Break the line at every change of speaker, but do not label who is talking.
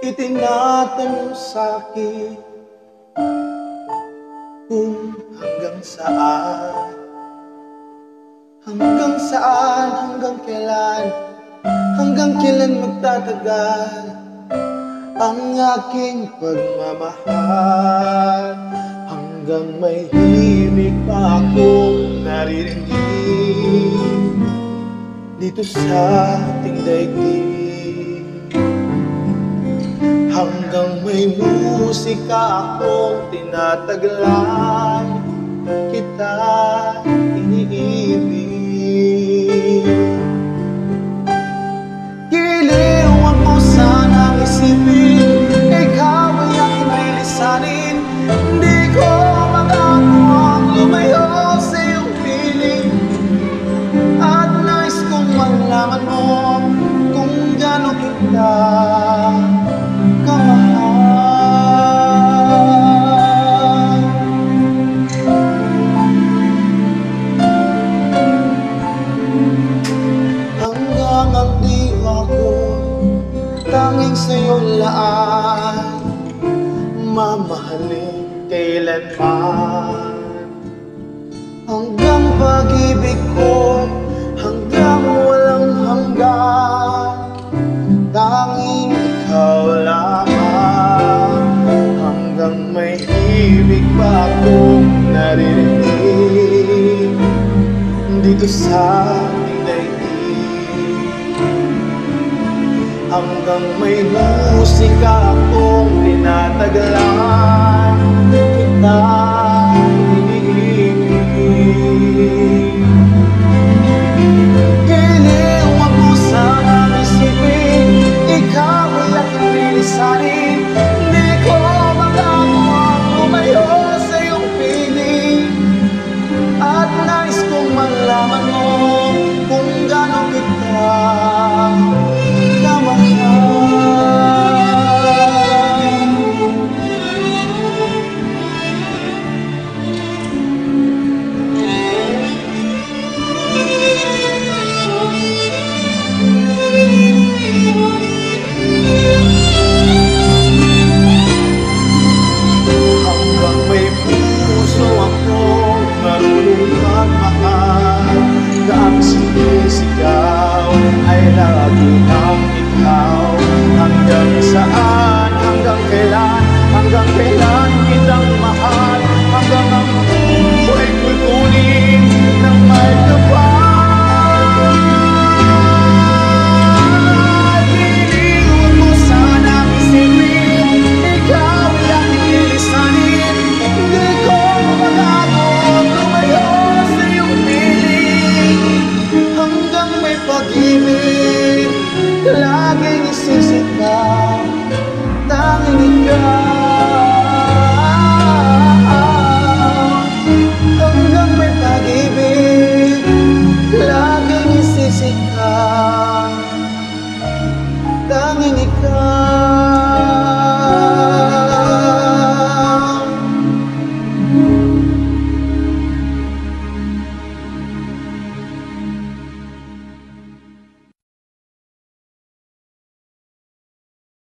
itinatanong sa'kin Kung hanggang saan Hanggang saan, hanggang kailan Hanggang kailan magtatagal Ang aking pagmamahal. Hanggang may himig pa akong naririnig Dito sa ating daigdig Hanggang may musika akong tinataglan Kita Tanging sa'yong laan Mamahalin kailanman Hanggang pag-ibig ko Hanggang walang hanggan Tanging ikaw lamang Hanggang may ibig pa akong naririnig Dito sa Hanggang may musika akong tinataglan Kita iniibig Giliw ako sa isipin Ikaw ang laking bilisanin Di ko magagawa Umayo sa kong malaman mo